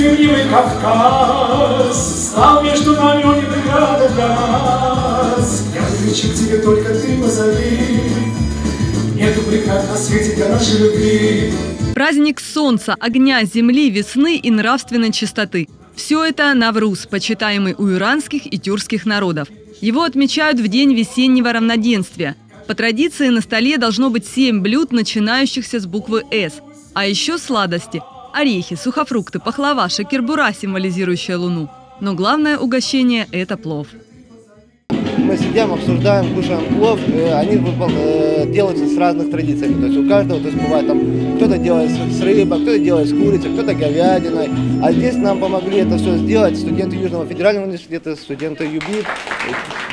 Стремливый Кавказ Стал между нами он преграду газ Я кричу к тебе, только ты позови Нету преград на свете для нашей любви Праздник солнца, огня, земли, весны и нравственной чистоты. Все это Навруз, почитаемый у иранских и тюркских народов. Его отмечают в день весеннего равноденствия. По традиции на столе должно быть семь блюд, начинающихся с буквы «С». А еще сладости – орехи, сухофрукты, пахлава, шакирбура, символизирующая луну. Но главное угощение – это плов. Мы сидим, обсуждаем, кушаем плов. э, Они э, делаются с разных традиций. То есть у каждого, то есть бывает там, кто-то делает с рыбой, кто-то делает с курицей, кто-то говядиной. А здесь нам помогли это все сделать студенты Южного федерального университета, студенты ЮБИ.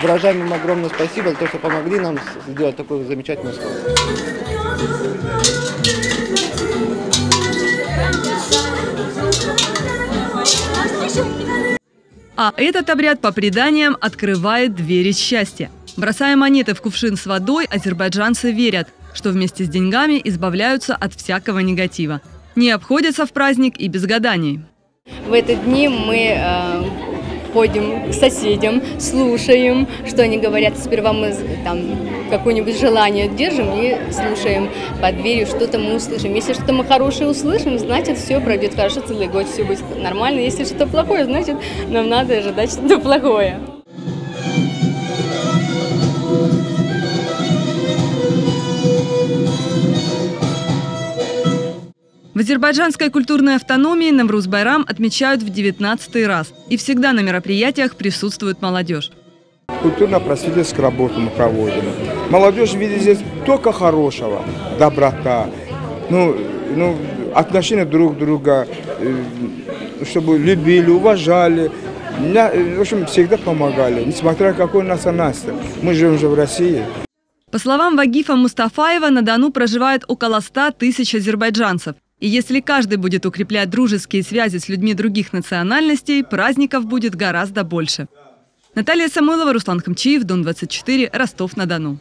Выражаем им огромное спасибо за то, что помогли нам сделать такой замечательный стол. А этот обряд по преданиям открывает двери счастья. Бросая монеты в кувшин с водой, азербайджанцы верят, что вместе с деньгами избавляются от всякого негатива. Не обходятся в праздник и без гаданий. В эти дни мы э, ходим к соседям, слушаем, что они говорят. Сперва мы там какое-нибудь желание держим и слушаем под дверью, что-то мы услышим. Если что-то мы хорошее услышим, значит все пройдет хорошо целый год, все будет нормально. Если что-то плохое, значит нам надо ожидать что-то плохое. В азербайджанской культурной автономии Навруз Байрам отмечают в 19 раз. И всегда на мероприятиях присутствует молодежь. Культурно-просветительскую работу мы проводим. Молодежь видит здесь только хорошего, доброта, ну, ну, отношения друг друга, э, чтобы любили, уважали. Э, в общем, всегда помогали, несмотря какой национальности. Мы живем же в России. По словам Вагифа Мустафаева, на Дону проживает около 100 тысяч азербайджанцев. И если каждый будет укреплять дружеские связи с людьми других национальностей, праздников будет гораздо больше. Наталья Самойлова, Руслан Хамчиев, Дон 24, Ростов-на-Дону.